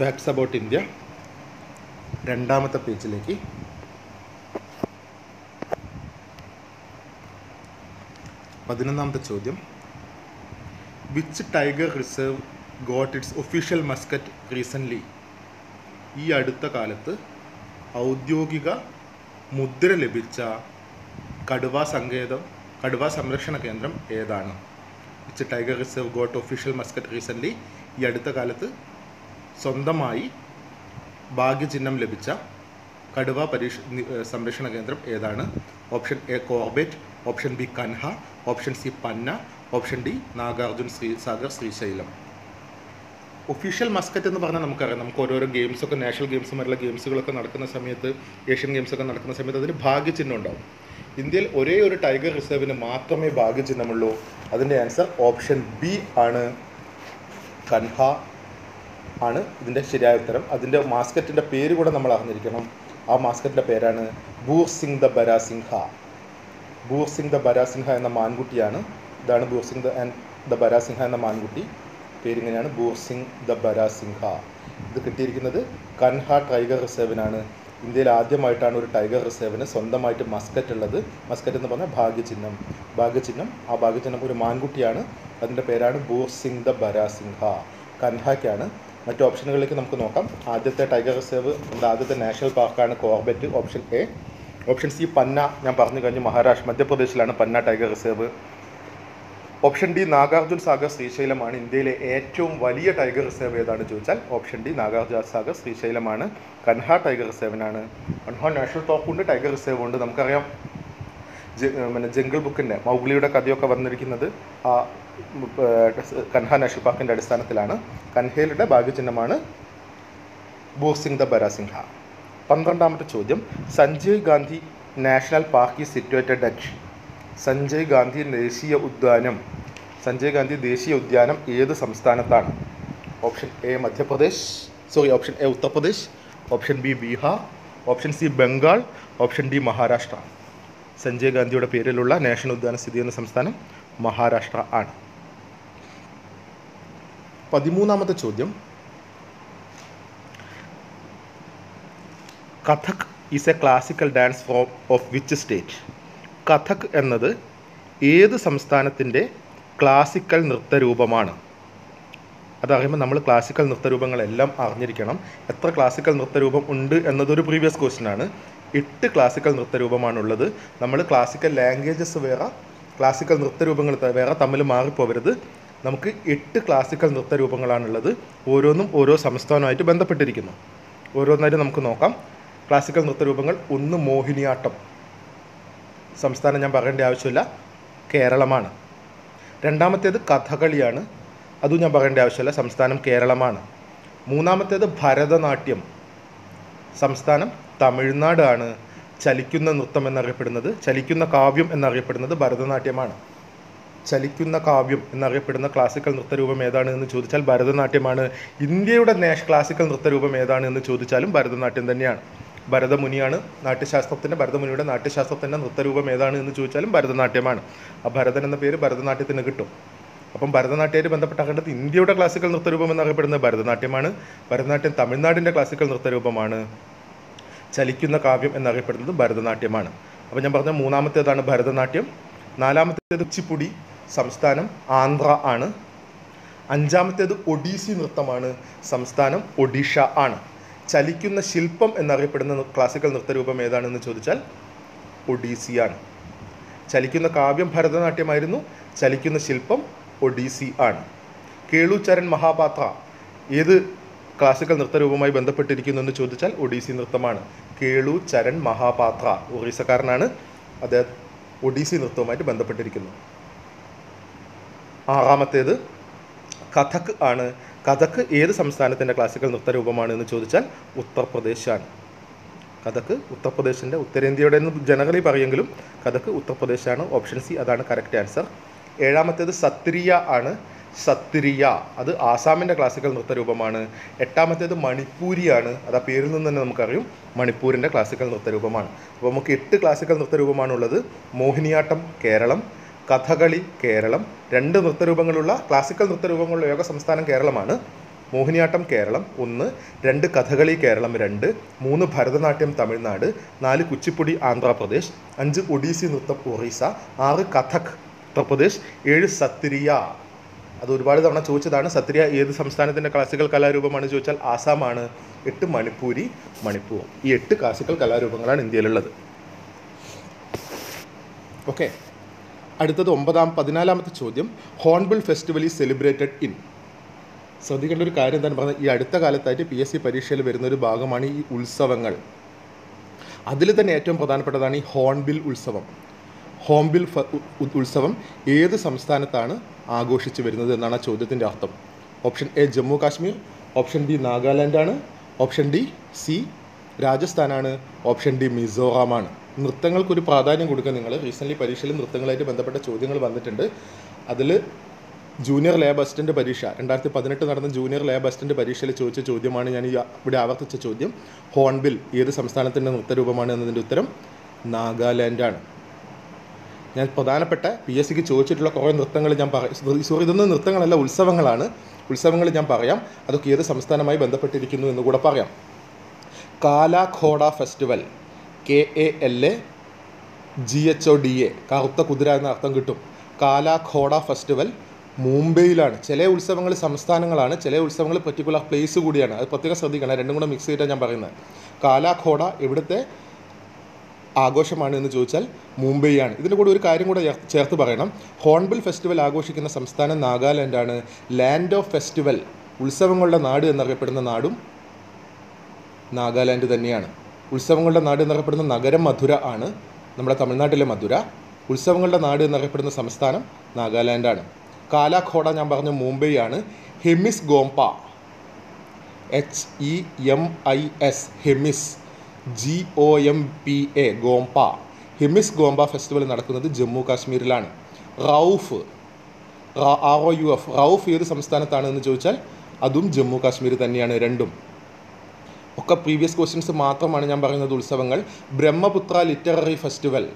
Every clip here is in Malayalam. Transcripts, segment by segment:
ഫാക്ട്സ് അബൌട്ട് ഇന്ത്യ രണ്ടാമത്തെ പേജിലേക്ക്. പതിനൊന്നാമത്തെ ചോദ്യം. Which tiger reserve got its official mascot recently ഈ അടുത്ത കാലത്ത് ഔദ്യോഗിക മുദ്ര ലഭിച്ച കടുവ സങ്കേതം കടുവ സംരക്ഷണ കേന്ദ്രം ഏതാണ്? Which tiger reserve got official mascot recently ഈ അടുത്ത കാലത്ത് സ്വന്തമായി ഭാഗ്യചിഹ്നം ലഭിച്ച കടുവ പരീക്ഷ സംരക്ഷണ കേന്ദ്രം ഏതാണ്? Option A Corbett option B Kanha option C Panna option D Nagarjun Sri Sagar Srisailam. Official mascot എന്ന് പറഞ്ഞാൽ നമുക്കറിയാം. നമുക്ക് ഓരോരോ ഗെയിംസൊക്കെ നാഷണൽ ഗെയിംസും മറ്റുള്ള ഗെയിംസുകളൊക്കെ നടക്കുന്ന സമയത്ത് ഏഷ്യൻ ഗെയിംസൊക്കെ നടക്കുന്ന സമയത്ത് അതിന് ഭാഗ്യചിഹ്നം ഉണ്ടാവും. ഇന്ത്യയിൽ ഒരേ ഒരു ടൈഗർ റിസർവിന് മാത്രമേ ഭാഗ്യചിഹ്നമുള്ളൂ. അതിന്റെ ആൻസർ ഓപ്ഷൻ ബി ആണ് കൻഹ. ആണ് ഇതിന്റെ ശരിയായ ഉത്തരം. അതിന്റെ മാസ്കറ്റിന്റെ പേര് കൂടെ നമ്മൾ അറിഞ്ഞിരിക്കണം. ആ മാസ്കറ്റിന്റെ പേരാണ് ബൂർ സിംഗ് ദ ബരാസിംഹ. ബൂർ സിംഗ് ദ ബരാസിംഹ എന്ന മാൻകുട്ടിയാണ്. ഇതാണ് Bhoorsingh the and the Barasingha എന്ന മാൻകുട്ടി. പേരിങ്ങനെയാണ് ബൂർ സിംഗ് ദ ബരാസിംഹ. ഇത് കിട്ടിയിരിക്കുന്നത് കൻഹ ടൈഗർ റിസർവിനാണ്. ഇന്ത്യയിൽ ആദ്യമായിട്ടാണ് ഒരു ടൈഗർ റിസർവിന് സ്വന്തമായിട്ട് മസ്കറ്റ് ഉള്ളത്. മസ്കറ്റ് എന്ന് പറഞ്ഞാൽ ഭാഗ്യചിഹ്നം. ഭാഗ്യചിഹ്നം ആ ഭാഗ്യചിഹ്നം ഒരു മാൻകുട്ടിയാണ്. അതിന്റെ പേരാണ് ബൂർ സിംഗ് ദ ബരാസിംഹ. കൻഹയ്ക്കാണ് മറ്റു ഓപ്ഷനുകളിലേക്ക് നമുക്ക് നോക്കാം. ആദ്യത്തെ ടൈഗർ റിസർവ് ആദ്യത്തെ നാഷണൽ പാർക്കാണ് Corbett option A. Option C Panna ഞാൻ പറഞ്ഞു കഴിഞ്ഞു Maharashtra മധ്യപ്രദേശിലാണ് Panna tiger reserve. Option D Nagarjun Sagar ശ്രീശൈലമാണ് ഇന്ത്യയിലെ ഏറ്റവും വലിയ ടൈഗർ റിസർവ് ഏതാണ് ചോദിച്ചാൽ ഓപ്ഷൻ ഡി നാഗാർജുൻ സാഗർ ശ്രീശൈലമാണ്. കൻഹ ടൈഗർ റിസർവിനാണ്. കൻഹ നാഷണൽ പാർക്കുണ്ട് ടൈഗർ റിസർവ് ഉണ്ട്. നമുക്കറിയാം. പിന്നെ ജംഗിൾ ബുക്കിന്റെ മൗഗ്ലിയുടെ കഥയൊക്കെ വന്നിരിക്കുന്നത്. ആ കൻഹ നഷിപ്പാക്കിന്റെ അടിസ്ഥാനത്തിലാണ്. കൻഹയിലുടെ ഭാഗ്യചിഹ്നമാണ് ബോസിംഗ് ദ ബരാസിംഹ. പന്ത്രണ്ടാമത്തെ ചോദ്യം Sanjay Gandhi national park is situated at Sanjay Gandhi ദേശീയ ഉദ്യാനം. സഞ്ജയ് ഗാന്ധി ദേശീയ ഉദ്യാനം ഏത് സംസ്ഥാനത്താണ്? Option A Madhya Pradesh. Sorry option A Uttar Pradesh. Option B Bihar. Option C Bengal. Option D Maharashtra. Sanjay ഗാന്ധിയുടെ പേരിലുള്ള നാഷണൽ ഉദ്യാനം സ്ഥിതി ചെയ്യുന്ന സംസ്ഥാനം മഹാരാഷ്ട്ര ആണ്. പതിമൂന്നാമത്തെ ചോദ്യം. Kathak is a classical dance form of which state Kathak എന്നത് ഏത് സംസ്ഥാനത്തിന്റെ ക്ലാസിക്കൽ നൃത്തരൂപമാണ് അതറിയുമ്പോൾ നമ്മൾ ക്ലാസിക്കൽ നൃത്തരൂപങ്ങളെല്ലാം അറിഞ്ഞിരിക്കണം. എത്ര ക്ലാസിക്കൽ നൃത്തരൂപം ഉണ്ട് എന്നതൊരു പ്രീവിയസ് ക്വസ്റ്റ്യൻ ആണ്. എട്ട് ക്ലാസിക്കൽ നൃത്തരൂപമാണുള്ളത് നമ്മൾ ക്ലാസിക്കൽ ലാംഗ്വേജസ് വേറെ ക്ലാസിക്കൽ നൃത്തരൂപങ്ങൾ വേറെ തമ്മിൽ മാറിപ്പോവരുത്. നമുക്ക് എട്ട് ക്ലാസിക്കൽ നൃത്ത രൂപങ്ങളാണുള്ളത്. ഓരോന്നും ഓരോ സംസ്ഥാനമായിട്ട് ബന്ധപ്പെട്ടിരിക്കുന്നു. ഓരോന്നായിട്ട് നമുക്ക് നോക്കാം. ക്ലാസിക്കൽ നൃത്ത രൂപങ്ങൾ. ഒന്ന് മോഹിനിയാട്ടം. സംസ്ഥാനം ഞാൻ പറയേണ്ട ആവശ്യമില്ല. കേരളമാണ്. രണ്ടാമത്തേത് കഥകളിയാണ്. അതും ഞാൻ പറയേണ്ട ആവശ്യമില്ല. സംസ്ഥാനം കേരളമാണ്. മൂന്നാമത്തേത് ഭരതനാട്യം. സംസ്ഥാനം തമിഴ്നാടാണ്. ചലിക്കുന്ന നൃത്തം എന്നറിയപ്പെടുന്നത്. ചലിക്കുന്ന കാവ്യം എന്നറിയപ്പെടുന്നത് ഭരതനാട്യമാണ്. ചലിക്കുന്ന കാവ്യം എന്നറിയപ്പെടുന്ന ക്ലാസിക്കൽ നൃത്തരൂപം ഏതാണ് എന്ന് ചോദിച്ചാൽ ഭരതനാട്യമാണ്. ഇന്ത്യയുടെ നാഷ് ക്ലാസിക്കൽ നൃത്തരൂപം ഏതാണ് എന്ന് ചോദിച്ചാലും ഭരതനാട്യം തന്നെയാണ്. ഭരതമുനിയാണ് നാട്യശാസ്ത്രത്തിന്റെ ഭരതമുനിയുടെ നാട്യശാസ്ത്രത്തിന്റെ നൃത്തരൂപം ഏതാണ് എന്ന് ചോദിച്ചാലും ഭരതനാട്യമാണ്. ആ ഭരതൻ എന്ന പേര് ഭരതനാട്യത്തിന് കിട്ടും. അപ്പം ഭരതനാട്യമായിട്ട് ബന്ധപ്പെട്ടാക്കേണ്ടത് ഇന്ത്യയുടെ ക്ലാസിക്കൽ നൃത്തരൂപം എന്നറിയപ്പെടുന്നത് ഭരതനാട്യമാണ്. ഭരതനാട്യം തമിഴ്നാടിന്റെ ക്ലാസിക്കൽ നൃത്തരൂപമാണ്. ചലിക്കുന്ന കാവ്യം എന്നറിയപ്പെടുന്നത് ഭരതനാട്യമാണ്. അപ്പോൾ ഞാൻ പറഞ്ഞ മൂന്നാമത്തേതാണ് ഭരതനാട്യം. നാലാമത്തേത് കുച്ചിപ്പുടി. സംസ്ഥാനം ആന്ധ്ര ആണ്. അഞ്ചാമത്തേത് ഒഡീസി നൃത്തമാണ്. സംസ്ഥാനം ഒഡീഷ ആണ്. ചലിക്കുന്ന ശില്പം എന്നറിയപ്പെടുന്ന ക്ലാസിക്കൽ നൃത്തരൂപം ഏതാണെന്ന് ചോദിച്ചാൽ ഒഡീസിയാണ് ചലിക്കുന്ന കാവ്യം ഭരതനാട്യമായിരുന്നു. ചലിക്കുന്ന ശില്പം ഒഡീസി ആണ്. കേളുചരൺ മഹാപാത്ര ഏത് ക്ലാസിക്കൽ നൃത്തരൂപവുമായി ബന്ധപ്പെട്ടിരിക്കുന്നു എന്ന് ചോദിച്ചാൽ ഒഡീസി നൃത്തമാണ്. കേളു ചരൺ മഹാപാത്ര ഒറീസക്കാരനാണ്. അദ്ദേഹം ഒഡീസി നൃത്തവുമായിട്ട് ബന്ധപ്പെട്ടിരിക്കുന്നു. ആറാമത്തേത് കഥക് ആണ്. കഥക് ഏത് സംസ്ഥാനത്തിന്റെ ക്ലാസിക്കൽ നൃത്തരൂപമാണ് എന്ന് ചോദിച്ചാൽ ഉത്തർപ്രദേശാണ്. കഥക് ഉത്തർപ്രദേശിന്റെ ഉത്തരേന്ത്യയുടെ എന്ന് ജനറലി പറയുമെങ്കിലും കഥക് ഉത്തർപ്രദേശാണ്. ഓപ്ഷൻ സി അതാണ് കറക്റ്റ് ആൻസർ ഏഴാമത്തേത് സത്രിയ ആണ്. സത്രിയ അത് ആസാമിന്റെ ക്ലാസിക്കൽ നൃത്തരൂപമാണ്. എട്ടാമത്തേത് മണിപ്പൂരിയാണ് അത് ആ പേരിൽ നിന്ന് തന്നെ നമുക്കറിയും. മണിപ്പൂരിന്റെ ക്ലാസിക്കൽ നൃത്തരൂപമാണ്. അപ്പോൾ നമുക്ക് എട്ട് ക്ലാസിക്കൽ നൃത്തരൂപമാണുള്ളത്. മോഹിനിയാട്ടം കേരളം. കഥകളി കേരളം രണ്ട് നൃത്തരൂപങ്ങളുള്ള ക്ലാസിക്കൽ നൃത്തരൂപങ്ങളുള്ള യോഗ സംസ്ഥാനം കേരളമാണ്. മോഹിനിയാട്ടം കേരളം ഒന്ന്. രണ്ട് കഥകളി കേരളം രണ്ട്. മൂന്ന് ഭരതനാട്യം തമിഴ്നാട്. നാല് കുച്ചിപ്പുടി ആന്ധ്രാപ്രദേശ്. അഞ്ച് ഒഡീസി നൃത്തം ഒറീസ. ആറ് കഥക് ഉത്തർപ്രദേശ്. ഏഴ് സത്രിയ അത് ഒരുപാട് തവണ ചോദിച്ചതാണ്. സത്രിയ ഏത് സംസ്ഥാനത്തിന്റെ ക്ലാസിക്കൽ കലാരൂപമാണ് ചോദിച്ചാൽ ആസാമാണ്. എട്ട് മണിപ്പൂരി മണിപ്പൂർ ഈ എട്ട് ക്ലാസിക്കൽ കലാരൂപങ്ങളാണ് ഇന്ത്യയിലുള്ളത്. ഓക്കെ അടുത്തത് ഒമ്പതാം പതിനാലാമത്തെ ചോദ്യം Hornbill festival is celebrated in. ശ്രദ്ധിക്കേണ്ട ഒരു കാര്യം എന്താണ് പറഞ്ഞത്? ഈ അടുത്ത കാലത്തായിട്ട് പി എസ് സി പരീക്ഷയിൽ വരുന്ന ഒരു ഭാഗമാണ് ഈ ഉത്സവങ്ങൾ. അതിൽ തന്നെ ഏറ്റവും പ്രധാനപ്പെട്ടതാണ് ഈ ഹോൺബിൽ ഉത്സവം. ഹോംബിൽ ഉത്സവം ഏത് സംസ്ഥാനത്താണ് ആഘോഷിച്ചു വരുന്നത് എന്നാണ് ആ ചോദ്യത്തിന്റെ അർത്ഥം. Option A Jammu Kashmir option B നാഗാലാൻഡാണ് option D C രാജസ്ഥാനാണ് ഓപ്ഷൻ ഡി മിസോറാമാണ്. നൃത്തങ്ങൾക്കൊരു പ്രാധാന്യം കൊടുക്കുക നിങ്ങൾ റീസെന്റ്ലി പരീക്ഷയിൽ നൃത്തങ്ങളായിട്ട് ബന്ധപ്പെട്ട ചോദ്യങ്ങൾ വന്നിട്ടുണ്ട്. അതിൽ ജൂനിയർ ലാബ് അസിസ്റ്റന്റ് പരീക്ഷ രണ്ടായിരത്തി പതിനെട്ട് നടന്ന ജൂനിയർ ലാബ് അസിസ്റ്റന്റ് പരീക്ഷയിൽ ചോദിച്ച ചോദ്യമാണ് ഞാൻ ഈ ഇവിടെ ആവർത്തിച്ച ചോദ്യം. ഹോൺബിൽ ഏത് സംസ്ഥാനത്തിന്റെ നൃത്തരൂപമാണ് എന്നതിന്റെ ഉത്തരം നാഗാലാൻഡാണ്. ഞാൻ പ്രധാനപ്പെട്ട പി എസ് സിക്ക് ചോദിച്ചിട്ടുള്ള കുറേ നൃത്തങ്ങൾ ഞാൻ പറയാം സോറി ഇതൊന്നും നൃത്തങ്ങളല്ല ഉത്സവങ്ങളാണ്. ഉത്സവങ്ങൾ ഞാൻ പറയാം. അതൊക്കെ ഏത് സംസ്ഥാനമായി ബന്ധപ്പെട്ടിരിക്കുന്നു എന്ന് കൂടെ പറയാം. Kala Ghoda festival K A L A G H O D A കറുത്ത കുതിര എന്ന അർത്ഥം കിട്ടും. കാലാഖോഡ ഫെസ്റ്റിവൽ മുംബൈയിലാണ്. ചില ഉത്സവങ്ങൾ സംസ്ഥാനങ്ങളാണ്. ചില ഉത്സവങ്ങൾ പർട്ടിക്കുലർ പ്ലേസ് കൂടിയാണ്. അത് പ്രത്യേകം ശ്രദ്ധിക്കണം. രണ്ടും കൂടെ മിക്സ് ചെയ്തിട്ടാണ് ഞാൻ പറയുന്നത്. കാലാഖോഡ എവിടുത്തെ ആഘോഷമാണ് എന്ന് ചോദിച്ചാൽ മുംബൈയാണ്. ഇതിന്റെ കൂടെ ഒരു കാര്യം കൂടെ ചേർത്ത് പറയണം. ഹോൺബിൽ ഫെസ്റ്റിവൽ ആഘോഷിക്കുന്ന സംസ്ഥാനം നാഗാലാൻഡാണ്. ലാൻഡ് ഓഫ് ഫെസ്റ്റിവൽ ഉത്സവങ്ങളുടെ നാട് എന്നറിയപ്പെടുന്ന നാടും നാഗാലാൻഡ് തന്നെയാണ്. ഉത്സവങ്ങളുടെ നാട് എന്നറിയപ്പെടുന്ന നഗരം മധുര ആണ്. നമ്മുടെ തമിഴ്നാട്ടിലെ മധുര. ഉത്സവങ്ങളുടെ നാട് എന്നറിയപ്പെടുന്ന സംസ്ഥാനം നാഗാലാൻഡാണ്. കാലാഖോഡ ഞാൻ പറഞ്ഞ മുംബൈ ആണ്. Hemis Gompa. H E M I S Hemis. G O M P A Gompa. Hemis Gompa festival നടക്കുന്നത് Jammu കാശ്മീരിലാണ്. Rouf. R O U F Rouf ഏത് സംസ്ഥാനത്താണ് എന്ന് ചോദിച്ചാൽ അതും ജമ്മു കാശ്മീർ തന്നെയാണ് രണ്ടും. ഒക്കെ പ്രീവിയസ് ക്വസ്റ്റ്യൻസ് മാത്രമാണ് ഞാൻ പറയുന്നത് ഉത്സവങ്ങൾ. ബ്രഹ്മപുത്ര ലിറ്റററി ഫെസ്റ്റിവൽ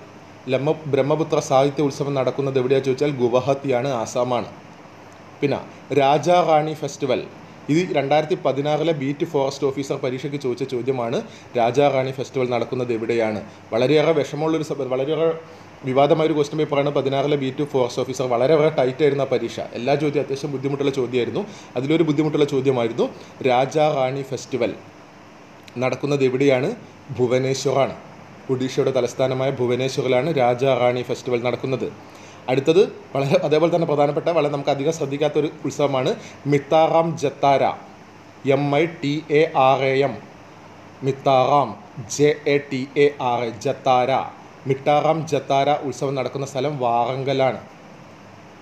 ലമ്മ ബ്രഹ്മപുത്ര സാഹിത്യ ഉത്സവം നടക്കുന്നത് എവിടെയാണെന്ന് ചോദിച്ചാൽ ഗുവാഹത്തിയാണ് ആസാമാണ്. പിന്നെ രാജാ റാണി ഫെസ്റ്റിവൽ ഇത് രണ്ടായിരത്തി പതിനാറിലെ ബീറ്റ് ഫോറസ്റ്റ് ഓഫീസർ പരീക്ഷയ്ക്ക് ചോദിച്ച ചോദ്യമാണ് രാജാ റാണി ഫെസ്റ്റിവൽ നടക്കുന്നത് എവിടെയാണ്? വളരെയേറെ വിഷമമുള്ളൊരു വളരെയേറെ വിവാദമായ ഒരു ക്വസ്റ്റ്യൻ പേപ്പറാണ് പതിനാറിലെ ബി ടു ഫോറസ്റ്റ് ഓഫീസർ വളരെ വളരെ ടൈറ്റ് ആയിരുന്നു പരീക്ഷ. എല്ലാ ചോദ്യം അത്യാവശ്യം ബുദ്ധിമുട്ടുള്ള ചോദ്യമായിരുന്നു. അതിലൊരു ബുദ്ധിമുട്ടുള്ള ചോദ്യമായിരുന്നു രാജാ റാണി ഫെസ്റ്റിവൽ നടക്കുന്നത് എവിടെയാണ്? ഭുവനേശ്വറാണ്. ഒഡീഷയുടെ തലസ്ഥാനമായ ഭുവനേശ്വറിലാണ് രാജാ റാണി ഫെസ്റ്റിവൽ നടക്കുന്നത്. അടുത്തത് വളരെ അതേപോലെ തന്നെ പ്രധാനപ്പെട്ട വളരെ നമുക്ക് അധികം ശ്രദ്ധിക്കാത്ത ഒരു ഉത്സവമാണ് Mitaram Jatara. M I T A R A M Mitaram J A T A R A Jatara. Mitaram Jatara ഉത്സവം നടക്കുന്ന സ്ഥലം വാറങ്കലാണ്.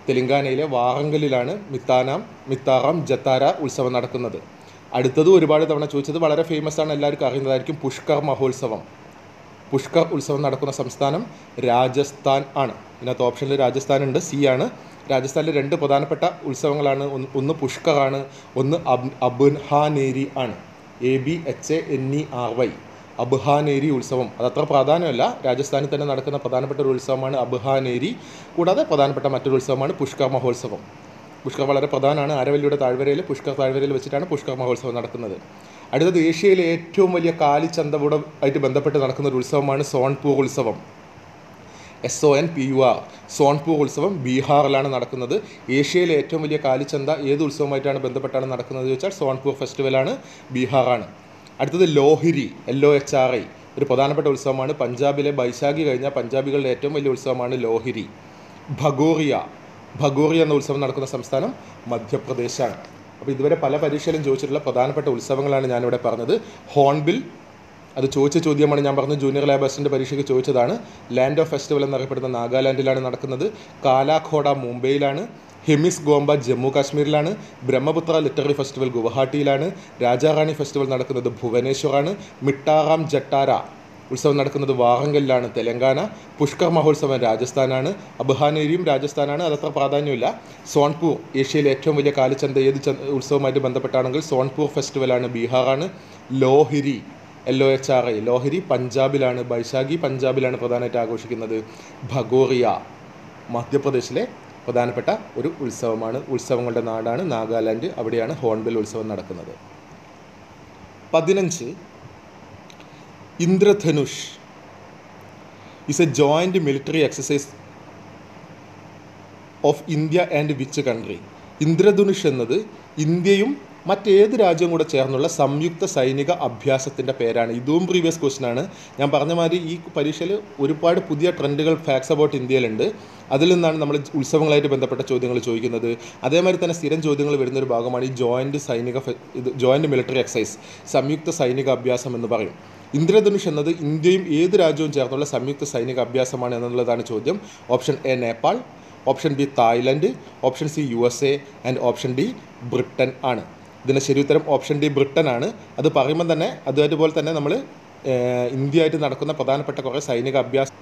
തെലങ്കാനയിലെ വാറങ്കലിലാണ് മിത്താനാം മിത്താറാം ജത്താര ഉത്സവം നടക്കുന്നത്. അടുത്തത് ഒരുപാട് തവണ ചോദിച്ചത് വളരെ ഫേമസ് ആണ് എല്ലാവർക്കും അറിയുന്നതായിരിക്കും പുഷ്കർ മഹോത്സവം. പുഷ്കർ ഉത്സവം നടക്കുന്ന സംസ്ഥാനം രാജസ്ഥാൻ ആണ്. ഇതിനകത്ത് ഓപ്ഷനിൽ രാജസ്ഥാൻ ഉണ്ട് സി ആണ്. രാജസ്ഥാനിലെ രണ്ട് പ്രധാനപ്പെട്ട ഉത്സവങ്ങളാണ്. ഒന്ന് ആണ് ഒന്ന് അബ് അബ്ഹാനേരി ആണ്. A B H A N E R Y Abhaneri ഉത്സവം. അതത്ര പ്രാധാന്യമല്ല. രാജസ്ഥാനിൽ തന്നെ നടക്കുന്ന പ്രധാനപ്പെട്ട ഒരു ഉത്സവമാണ് അബ്ഹാനേരി. കൂടാതെ പ്രധാനപ്പെട്ട മറ്റൊരു ഉത്സവമാണ് പുഷ്കർ മഹോത്സവം. പുഷ്കർ വളരെ പ്രധാനമാണ്. ആരവല്ലിയുടെ താഴ്വരയിൽ പുഷ്കർ താഴ്വരയിൽ വെച്ചിട്ടാണ് പുഷ്കർ മഹോത്സവം നടക്കുന്നത്. അടുത്തത് ഏഷ്യയിലെ ഏറ്റവും വലിയ കാലിച്ചന്തവിടെ ആയിട്ട് ബന്ധപ്പെട്ട് നടക്കുന്ന ഒരു ഉത്സവമാണ് സോൺപൂർ ഉത്സവം. S O N P U R Sonpur ഉത്സവം ബീഹാറിലാണ് നടക്കുന്നത്. ഏഷ്യയിലെ ഏറ്റവും വലിയ കാലിച്ചന്ത ഏത് ഉത്സവമായിട്ടാണ് ബന്ധപ്പെട്ടാണ് നടക്കുന്നത് ചോദിച്ചാൽ സോൺപൂർ ഫെസ്റ്റിവലാണ് ബീഹാറാണ്. അടുത്തത് Lohri L O H R I ഒരു പ്രധാനപ്പെട്ട ഉത്സവമാണ്. പഞ്ചാബിലെ ബൈശാഖി കഴിഞ്ഞാൽ പഞ്ചാബികളുടെ ഏറ്റവും വലിയ ഉത്സവമാണ് ലോഹിരി. ഭഗോറിയ. ഭഗോറിയ എന്ന ഉത്സവം നടക്കുന്ന സംസ്ഥാനം മധ്യപ്രദേശാണ്. അപ്പോൾ ഇതുവരെ പല പരീക്ഷയിലും ചോദിച്ചിട്ടുള്ള പ്രധാനപ്പെട്ട ഉത്സവങ്ങളാണ് ഞാനിവിടെ പറഞ്ഞത്. ഹോൺബിൽ അത് ചോദിച്ച ചോദ്യമാണ് ഞാൻ പറഞ്ഞത്. ജൂനിയർ ലാബ് അസിസ്റ്റന്റ് പരീക്ഷയ്ക്ക് ചോദിച്ചതാണ്. ലാൻഡ് ഓഫ് ഫെസ്റ്റിവൽ എന്നറിയപ്പെടുന്ന നാഗാലാൻഡിലാണ് നടക്കുന്നത്. കാലാഖോഡ മുംബൈയിലാണ്. ഹെമിസ് ഗോംബ ജമ്മു കാശ്മീരിലാണ്. ബ്രഹ്മപുത്ര ലിറ്റററി ഫെസ്റ്റിവൽ ഗുവാഹട്ടിയിലാണ്. രാജാറാണി ഫെസ്റ്റിവൽ നടക്കുന്നത് ഭുവനേശ്വറാണ്. മിട്ടാറാം ജട്ടാര ഉത്സവം നടക്കുന്നത് വാഹങ്കലിലാണ്. തെലങ്കാന പുഷ്കർ മഹോത്സവം രാജസ്ഥാനാണ്. അബ്ഹാനേരിയും രാജസ്ഥാനാണ്. അതത്ര പ്രാധാന്യമില്ല. സോൺപൂർ ഏഷ്യയിലെ ഏറ്റവും വലിയ കാലിച്ചന്ത ഏത് ഉത്സവമായിട്ട് ബന്ധപ്പെട്ടാണെങ്കിൽ സോൺപൂർ ഫെസ്റ്റിവലാണ് ബീഹാറാണ്. Lohri L O H R I Lohri പഞ്ചാബിലാണ്. Baisakhi പഞ്ചാബിലാണ് പ്രധാനമായിട്ട് ആഘോഷിക്കുന്നത്. ഭഗോറിയ മധ്യപ്രദേശിലെ പ്രധാനപ്പെട്ട ഒരു ഉത്സവമാണ്. ഉത്സവങ്ങളുടെ നാടാണ് നാഗാലാൻഡ്. അവിടെയാണ് ഹോൺബിൽ ഉത്സവം നടക്കുന്നത്. പതിനഞ്ച് Indradhanush is a joint military exercise of India and which country Indradhanush എന്നത് ഇന്ത്യയും മറ്റേത് രാജ്യവും കൂടെ ചേർന്നുള്ള സംയുക്ത സൈനിക അഭ്യാസത്തിന്റെ പേരാണ്. ഇതും പ്രീവിയസ് ക്വസ്റ്റൻ ആണ്. ഞാൻ പറഞ്ഞ മാതിരി ഈ പരീക്ഷയിൽ ഒരുപാട് പുതിയ ട്രെൻഡുകൾ ഫാക്സ് അബൌട്ട് ഇന്ത്യയിലുണ്ട്. അതിൽ നിന്നാണ് നമ്മൾ ഉത്സവങ്ങളായിട്ട് ബന്ധപ്പെട്ട ചോദ്യങ്ങൾ ചോദിക്കുന്നത്. അതേമാതിരി തന്നെ സ്ഥിരം ചോദ്യങ്ങൾ വരുന്ന ഒരു ഭാഗമാണ് ഈ ജോയിന്റ് സൈനിക ഇത് ജോയിന്റ് മിലിറ്ററി എക്സസൈസ് സംയുക്ത സൈനിക അഭ്യാസം എന്ന് പറയും. ഇന്ദ്രധനുഷ് എന്നത് ഇന്ത്യയും ഏത് രാജ്യവും ചേർന്നുള്ള സംയുക്ത സൈനിക അഭ്യാസമാണ് എന്നുള്ളതാണ് ചോദ്യം. Option A Nepal. Option B Thailand. Option C U S A and option D Britain ആണ്. ഇതിന്റെ ശരി ഉത്തരം ഓപ്ഷൻ ഡി ബ്രിട്ടൻ ആണ്. അത് പറയുമ്പോൾ തന്നെ അത് അതുപോലെ തന്നെ നമ്മൾ ഇന്ത്യയായിട്ട് നടക്കുന്ന പ്രധാനപ്പെട്ട കുറേ സൈനിക അഭ്യാസം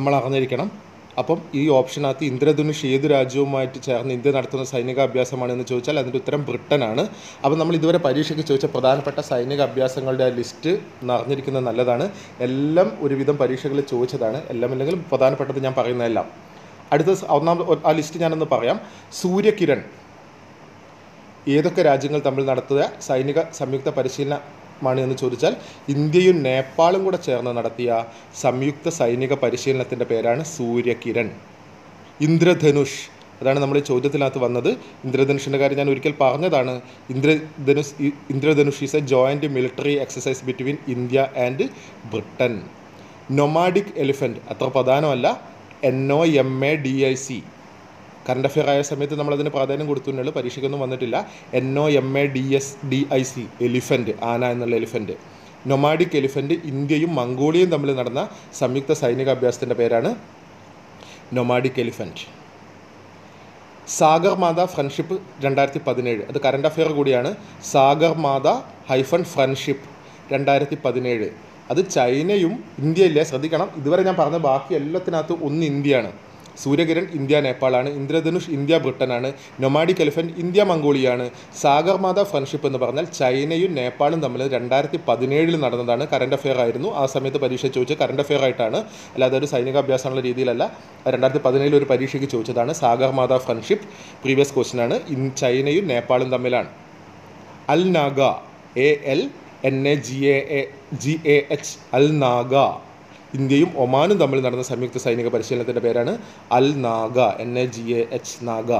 നമ്മൾ അറിഞ്ഞിരിക്കണം അപ്പം ഈ ഓപ്ഷനകത്ത് ഇന്ദ്രധനുഷ് ഏത് രാജ്യവുമായിട്ട് ചേർന്ന് ഇന്ത്യ നടത്തുന്ന സൈനിക അഭ്യാസമാണ് എന്ന് ചോദിച്ചാൽ അതിന്റെ ഉത്തരം ബ്രിട്ടനാണ്. അപ്പം നമ്മൾ ഇതുവരെ പരീക്ഷയ്ക്ക് ചോദിച്ച പ്രധാനപ്പെട്ട സൈനിക അഭ്യാസങ്ങളുടെ ലിസ്റ്റ് നിറഞ്ഞിരിക്കുന്നത് നല്ലതാണ്. എല്ലാം ഒരുവിധം പരീക്ഷകളിൽ ചോദിച്ചതാണ്. എല്ലാം അല്ലെങ്കിൽ പ്രധാനപ്പെട്ടത് ഞാൻ പറയുന്നതെല്ലാം. അടുത്ത ഒന്നാം ആ ലിസ്റ്റ് ഞാനൊന്ന് പറയാം. സൂര്യകിരൺ. ഏതൊക്കെ രാജ്യങ്ങൾ തമ്മിൽ നടത്തിയ സൈനിക സംയുക്ത പരിശീലനമാണ് എന്ന് ചോദിച്ചാൽ ഇന്ത്യയും നേപ്പാളും കൂടെ ചേർന്ന് നടത്തിയ സംയുക്ത സൈനിക പരിശീലനത്തിന്റെ പേരാണ് സൂര്യകിരൺ. ഇന്ദ്രധനുഷ്. അതാണ് നമ്മൾ ഈ ചോദ്യത്തിനകത്ത് വന്നത്. ഇന്ദ്രധനുഷിന്റെ കാര്യം ഞാൻ ഒരിക്കൽ പറഞ്ഞതാണ്. Indradhanush Indradhanush is a joint military exercise between India and Britain. Nomadic elephant അത്ര പ്രധാനമല്ല N O M A D I C current affair ആയ സമയത്ത് നമ്മളതിന് പ്രാധാന്യം കൊടുത്തുള്ളൂ പരീക്ഷയ്ക്കൊന്നും വന്നിട്ടില്ല. N O M A D S D I C elephant ആന എന്നുള്ള എലിഫന്റ് നൊമാഡിക് എലിഫന്റ് ഇന്ത്യയും മംഗോളിയയും തമ്മിൽ നടന്ന സംയുക്ത സൈനിക അഭ്യാസത്തിന്റെ പേരാണ് nomadic elephant Sagar Matha friendship രണ്ടായിരത്തി പതിനേഴ് അത് കറണ്ട് അഫെയർ കൂടിയാണ്. സാഗർ മാത ഹൈഫൺ ഫ്രണ്ട്ഷിപ്പ് രണ്ടായിരത്തി പതിനേഴ് അത് ചൈനയും ഇന്ത്യയില്ലേ ശ്രദ്ധിക്കണം. ഇതുവരെ ഞാൻ പറഞ്ഞ ബാക്കി എല്ലാത്തിനകത്ത് ഒന്ന് ഇന്ത്യയാണ്. സൂര്യകിരൺ ഇന്ത്യ നേപ്പാളാണ് ഇന്ദ്രധനുഷ് ഇന്ത്യ ബ്രിട്ടനാണ് നൊമാഡിക് എലിഫന്റ് ഇന്ത്യ മംഗോളിയാണ്. സാഗർ മാത ഫ്രണ്ട്ഷിപ്പ് എന്ന് പറഞ്ഞാൽ ചൈനയും നേപ്പാളും തമ്മിൽ രണ്ടായിരത്തി പതിനേഴിൽ നടന്നതാണ് കറണ്ട് അഫെയർ ആയിരുന്നു. ആ സമയത്ത് പരീക്ഷ ചോദിച്ച കറണ്ട് അഫെയർ ആയിട്ടാണ്. അല്ലാതെ ഒരു സൈനിക അഭ്യാസമുള്ള രീതിയിലല്ല രണ്ടായിരത്തി പതിനേഴിൽ ഒരു പരീക്ഷയ്ക്ക് ചോദിച്ചതാണ് Sagar Matha friendship previous in ചൈനയും നേപ്പാളും തമ്മിലാണ്. Al Nagah A L N A G A G A H Al Nagah. ഇന്ത്യയും ഒമാനും തമ്മിൽ നടന്ന സംയുക്ത സൈനിക പരിശീലനത്തിന്റെ പേരാണ് Al Nagah N A G A H Nagah.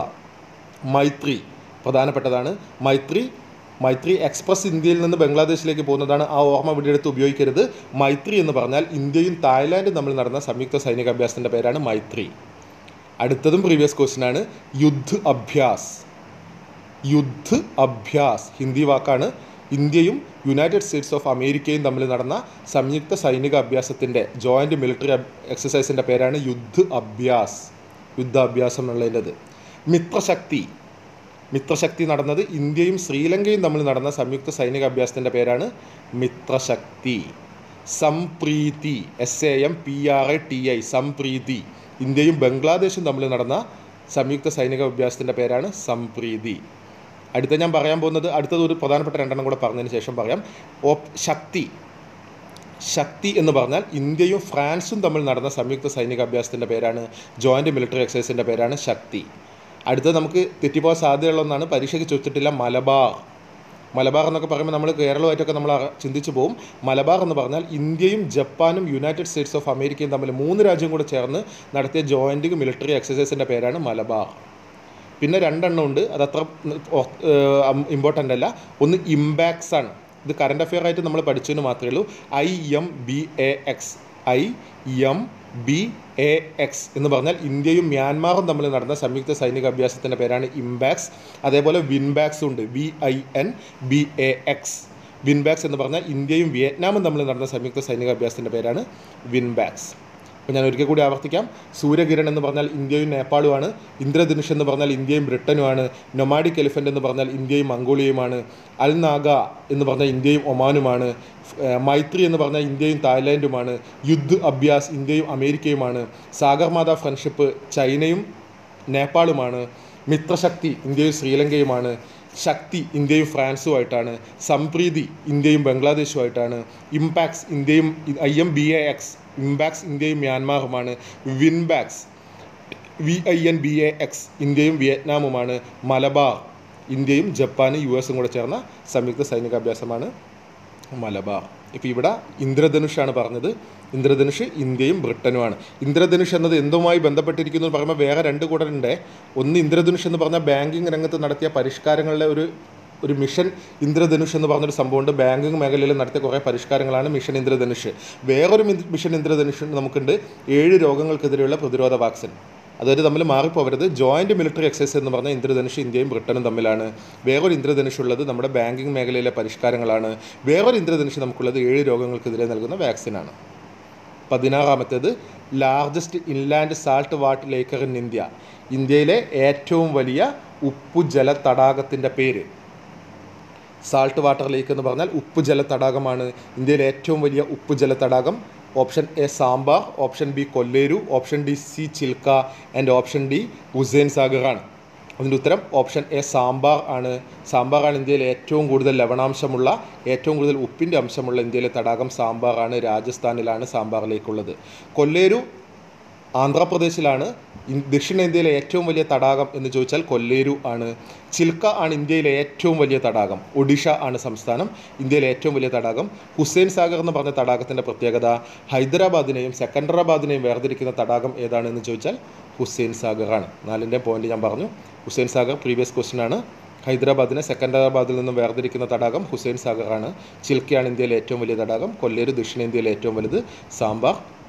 Maitree പ്രധാനപ്പെട്ടതാണ്. മൈത്രി മൈത്രി എക്സ്പ്രസ് ഇന്ത്യയിൽ നിന്ന് ബംഗ്ലാദേശിലേക്ക് പോകുന്നതാണ് ആ ഓർമ്മ എടുത്ത് ഉപയോഗിക്കരുത്. മൈത്രി എന്ന് പറഞ്ഞാൽ ഇന്ത്യയും തായ്ലാൻഡും തമ്മിൽ നടന്ന സംയുക്ത സൈനിക അഭ്യാസത്തിന്റെ പേരാണ് മൈത്രി. അടുത്തതും പ്രീവിയസ് ക്വസ്റ്റ്യൻ ആണ് യുദ്ധ് അഭ്യാസ്. യുദ്ധ് അഭ്യാസ് ഹിന്ദി വാക്കാണ് ഇന്ത്യയും യുണൈറ്റഡ് സ്റ്റേറ്റ്സ് ഓഫ് അമേരിക്കയും തമ്മിൽ നടന്ന സംയുക്ത സൈനിക അഭ്യാസത്തിന്റെ ജോയിന്റ് മിലിറ്ററി എക്സസൈസിന്റെ പേരാണ് യുദ്ധ അഭ്യാസ്. യുദ്ധ അഭ്യാസം എന്നുള്ളതിന്റെത്. മിത്രശക്തി. മിത്രശക്തി നടന്നത് ഇന്ത്യയും ശ്രീലങ്കയും തമ്മിൽ നടന്ന സംയുക്ത സൈനിക അഭ്യാസത്തിന്റെ പേരാണ് Mitra Shakti. Sampriti. S A M P R A T I Sampriti. ഇന്ത്യയും ബംഗ്ലാദേശും തമ്മിൽ നടന്ന സംയുക്ത സൈനിക അഭ്യാസത്തിന്റെ പേരാണ് സംപ്രീതി. അടുത്ത ഞാൻ പറയാൻ പോകുന്നത് അടുത്തത് ഒരു പ്രധാനപ്പെട്ട രണ്ടെണ്ണം കൂടെ പറഞ്ഞതിന് ശേഷം പറയാം. ഓപ് ശക്തി. ശക്തി എന്ന് പറഞ്ഞാൽ ഇന്ത്യയും ഫ്രാൻസും തമ്മിൽ നടന്ന സംയുക്ത സൈനിക അഭ്യാസത്തിന്റെ പേരാണ്. ജോയിന്റ് മിലിറ്ററി എക്സസൈസിന്റെ പേരാണ് ശക്തി. അടുത്തത് നമുക്ക് തെറ്റിപ്പോകാൻ സാധ്യതയുള്ള ഒന്നാണ് പരീക്ഷയ്ക്ക് ചോദിച്ചിട്ടില്ല മലബാർ. മലബാർ എന്നൊക്കെ പറയുമ്പോൾ നമ്മൾ കേരളമായിട്ടൊക്കെ നമ്മൾ ചിന്തിച്ചു പോകും മലബാർ എന്ന് പറഞ്ഞാൽ ഇന്ത്യയും ജപ്പാനും യുണൈറ്റഡ് സ്റ്റേറ്റ്സ് ഓഫ് അമേരിക്കയും തമ്മിൽ മൂന്ന് രാജ്യം കൂടെ ചേർന്ന് നടത്തിയ ജോയിന്റ് മിലിറ്ററി എക്സസൈസിന്റെ പേരാണ് മലബാർ. പിന്നെ രണ്ടെണ്ണം ഉണ്ട്. അതത്ര ഇമ്പോർട്ടന്റ് അല്ല. ഒന്ന് ഇമ്പാക്സ് ആണ്. ഇത് കറണ്ട് അഫെയർ ആയിട്ട് നമ്മൾ പഠിച്ചതിന് മാത്രമേ ഉള്ളൂ. I M B A X I M B A X എന്ന് പറഞ്ഞാൽ ഇന്ത്യയും മ്യാൻമാറും തമ്മിൽ നടന്ന സംയുക്ത സൈനിക അഭ്യാസത്തിന്റെ പേരാണ് ഇംബാക്സ് അതേപോലെ വിൻബാക്സ് ഉണ്ട്. V I N B A X VINBAX എന്ന് പറഞ്ഞാൽ ഇന്ത്യയും വിയറ്റ്നാമും തമ്മിൽ നടന്ന സംയുക്ത സൈനിക അഭ്യാസത്തിന്റെ പേരാണ് വിൻബാക്സ് അപ്പോൾ ഞാൻ ഒരിക്കൽ കൂടി ആവർത്തിക്കാം. സൂര്യകിരൺ എന്ന് പറഞ്ഞാൽ ഇന്ത്യയും നേപ്പാളുമാണ്. ഇന്ദ്രധനുഷ് എന്ന് പറഞ്ഞാൽ ഇന്ത്യയും ബ്രിട്ടനുമാണ്. നൊമാഡിക് എലിഫന്റ് എന്ന് പറഞ്ഞാൽ ഇന്ത്യയും മംഗോളിയയുമാണ്. അൽ നാഗ എന്ന് പറഞ്ഞാൽ ഇന്ത്യയും ഒമാനുമാണ്. മൈത്രി എന്ന് പറഞ്ഞാൽ ഇന്ത്യയും തായ്ലാൻഡുമാണ് യുദ്ധ് അഭ്യാസ് ഇന്ത്യയും അമേരിക്കയുമാണ്. സാഗർമാത ഫ്രണ്ട്ഷിപ്പ് ചൈനയും നേപ്പാളുമാണ്. മിത്രശക്തി ഇന്ത്യയും ശ്രീലങ്കയുമാണ്. ശക്തി ഇന്ത്യയും ഫ്രാൻസുമായിട്ടാണ്. സംപ്രീതി ഇന്ത്യയും ബംഗ്ലാദേശുമായിട്ടാണ്. ഇംപാക്സ് ഇന്ത്യയും I M B A X IMBAX ഇന്ത്യയും മ്യാൻമാറുമാണ്. VINBAX V I N B A X ഇന്ത്യയും വിയറ്റ്നാമുമാണ്. മലബാർ ഇന്ത്യയും ജപ്പാനും യു എസും കൂടെ ചേർന്ന സംയുക്ത സൈനികാഭ്യാസമാണ് മലബാർ. ഇപ്പോൾ ഇവിടെ ഇന്ദ്രധനുഷാണ് പറഞ്ഞത്. ഇന്ദ്രധനുഷ് ഇന്ത്യയും ബ്രിട്ടനുമാണ്. ഇന്ദ്രധനുഷ് എന്നത് എന്തുമായി ബന്ധപ്പെട്ടിരിക്കുന്നു എന്ന് പറയുമ്പോൾ വേറെ രണ്ട് കൂടലുണ്ട് ഒന്ന് ഇന്ദ്രധനുഷ് എന്ന് പറഞ്ഞാൽ ബാങ്കിങ് രംഗത്ത് നടത്തിയ പരിഷ്കാരങ്ങളുടെ ഒരു ഒരു മിഷൻ ഇന്ദ്രധനുഷ് എന്ന് പറഞ്ഞൊരു സംഭവമുണ്ട്. ബാങ്കിങ് മേഖലയിൽ നടത്തിയ കുറേ പരിഷ്കാരങ്ങളാണ് മിഷൻ ഇന്ദ്രധനുഷ്. വേറൊരു മിഷൻ ഇന്ദ്രധനുഷ് നമുക്കുണ്ട്. ഏഴ് രോഗങ്ങൾക്കെതിരെയുള്ള പ്രതിരോധ വാക്സിൻ. അതായത് തമ്മിൽ മാറിപ്പോവരുത്. ജോയിന്റ് മിലിറ്ററി എക്സസൈസ് എന്ന് പറഞ്ഞാൽ ഇന്ദ്രധനുഷ് ഇന്ത്യയും ബ്രിട്ടനും തമ്മിലാണ്. വേറൊരു ഇന്ദ്രധനുഷ് ഉള്ളത് നമ്മുടെ ബാങ്കിങ് മേഖലയിലെ പരിഷ്കാരങ്ങളാണ്. വേറൊരു ഇന്ദ്രധനുഷ് നമുക്കുള്ളത് ഏഴ് രോഗങ്ങൾക്കെതിരെ നൽകുന്ന വാക്സിനാണ്. പതിനാറാമത്തേത് largest inland salt water lake in India ഇന്ത്യയിലെ ഏറ്റവും വലിയ ഉപ്പുജല തടാകത്തിന്റെ പേര്. സാൾട്ട് വാട്ടർ ലേക്ക് എന്ന് പറഞ്ഞാൽ ഉപ്പുജല തടാകമാണ്. ഇന്ത്യയിലെ ഏറ്റവും വലിയ ഉപ്പുജല തടാകം. Option A Sambhar. Option B Kolleru. Option D C Chilka. And option D Hussain സാഗറാണ് അതിന്റെ ഉത്തരം ഓപ്ഷൻ എ സാമ്പാർ ആണ്. സാമ്പാർ ആണ് ഇന്ത്യയിലെ ഏറ്റവും കൂടുതൽ ലവണാംശമുള്ള ഏറ്റവും കൂടുതൽ ഉപ്പിന്റെ അംശമുള്ള ഇന്ത്യയിലെ തടാകം സാമ്പാർ ആണ് രാജസ്ഥാനിലാണ് സാമ്പാറിലേക്കുള്ളത്. കൊല്ലേരു ആന്ധ്രാപ്രദേശിലാണ്. ദക്ഷിണേന്ത്യയിലെ ഏറ്റവും വലിയ തടാകം എന്ന് ചോദിച്ചാൽ കൊല്ലേരു ആണ്. ചിൽക്ക ആണ് ഇന്ത്യയിലെ ഏറ്റവും വലിയ തടാകം. ഒഡീഷ ആണ് സംസ്ഥാനം ഇന്ത്യയിലെ ഏറ്റവും വലിയ തടാകം. ഹുസൈൻ സാഗർ എന്ന് പറഞ്ഞ തടാകത്തിന്റെ പ്രത്യേകത ഹൈദരാബാദിനെയും സെക്കൻഡറാബാദിനെയും വേർതിരിക്കുന്ന തടാകം ഏതാണെന്ന് ചോദിച്ചാൽ ഹുസൈൻ സാഗറാണ് നാലിന്റെ പോയിന്റ് ഞാൻ പറഞ്ഞു. ഹുസൈൻ സാഗർ പ്രീവിയസ് ക്വസ്റ്റ്യൻ ആണ്. ഹൈദരാബാദിനെ സെക്കൻഡറാബാദിൽ നിന്നും വേർതിരിക്കുന്ന തടാകം ഹുസൈൻ സാഗറാണ് ചിൽക്കയാണ് ഇന്ത്യയിലെ ഏറ്റവും വലിയ തടാകം. കൊല്ലേരു ദക്ഷിണേന്ത്യയിലെ ഏറ്റവും വലുത്. സാമ്പാർ